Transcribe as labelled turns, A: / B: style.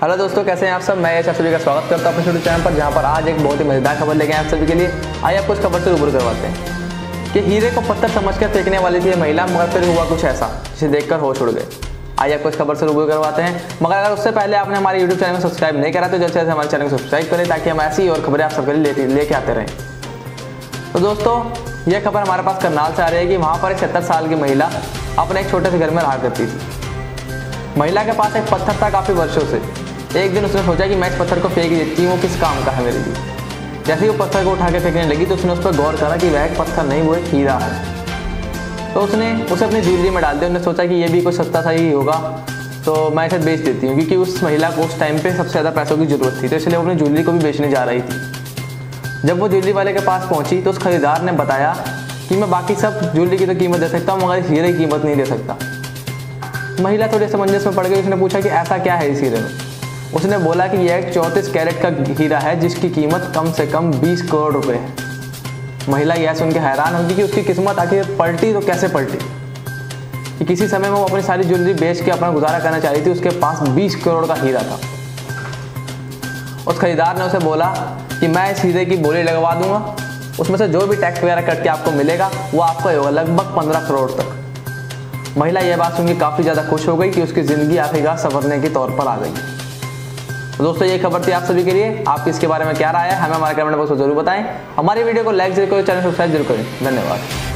A: Hello दोस्तों, कैसे हैं आप सब? मैं यश सभी का स्वागत करता हूँ अपने यूट्यूब चैनल पर, जहाँ पर आज एक बहुत ही मज़ेदार खबर लेके आए आप सभी के लिए। आइए आपको इस खबर से रूबरू करवाते हैं कि हीरे को पत्थर समझकर फेंकने वाली थी महिला, मगर फिर हुआ कुछ ऐसा, जिसे देखकर होश उड़ गए। आइए आपको इस खबर से रूबरू करवाते हैं। मगर अगर उससे पहले आपने हमारे यूट्यूब चैनल को सब्सक्राइब नहीं करा तो जल्द से हमारे चैनल को सब्सक्राइब करें, ताकि हम ऐसी और खबरें आप सबके लिए लेके आते रहें। तो दोस्तों यह खबर हमारे पास करनाल से आ रही है कि वहाँ पर एक सत्तर साल की महिला अपने एक छोटे से घर में रहा करती थी। महिला के पास एक पत्थर था काफ़ी वर्षों से। एक दिन उसने सोचा कि मैं इस पत्थर को फेंक देती हूँ, किस काम का है मेरे लिए। जैसे ही वो पत्थर को उठा के फेंकने लगी तो उसने उस पर गौर करा कि वह एक पत्थर नहीं, वो एक हीरा है। तो उसने उसे अपनी ज्वेलरी में डाल दिया। उसने सोचा कि ये भी कोई सस्ता सा ही होगा तो मैं इसे बेच देती हूँ, क्योंकि उस महिला को उस टाइम पे सबसे ज़्यादा पैसों की ज़रूरत थी तो इसलिए वो अपनी ज्वेलरी को भी बेचने जा रही थी। जब वो ज्वेलरी वाले के पास पहुँची तो उस खरीदार ने बताया कि मैं बाकी सब ज्वेलरी की तो कीमत दे सकता हूँ, मगर इस हीरे की कीमत नहीं दे सकता। महिला थोड़े समंजस में पड़ गई। उसने पूछा कि ऐसा क्या है इस हीरे में? उसने बोला कि यह एक चौंतीस कैरेट का हीरा है, जिसकी कीमत कम से कम बीस करोड़ रुपए है। महिला यह सुन के हैरान होगी कि उसकी किस्मत आखिर पलटी तो कैसे पलटी? कि किसी समय में वो अपनी सारी ज्वेलरी बेच के अपना गुजारा करना चाह रही थी, उसके पास 20 करोड़ का हीरा था। उस खरीदार ने उसे बोला कि मैं इस हीरे की बोली लगवा दूँगा। उसमें से जो भी टैक्स वगैरह कट के आपको मिलेगा, वो आपका होगा लगभग पंद्रह करोड़ तक। महिला यह बात सुनकर काफ़ी ज़्यादा खुश हो गई कि उसकी ज़िंदगी आखिरकार संवरने के तौर पर आ गई। तो दोस्तों, ये खबर थी आप सभी के लिए। आपकी इसके बारे में क्या राय है, हमें हमारे कमेंट बॉक्स में ज़रूर बताएँ। हमारी वीडियो को लाइक ज़रूर करें, चैनल सब्सक्राइब ज़रूर करें। धन्यवाद।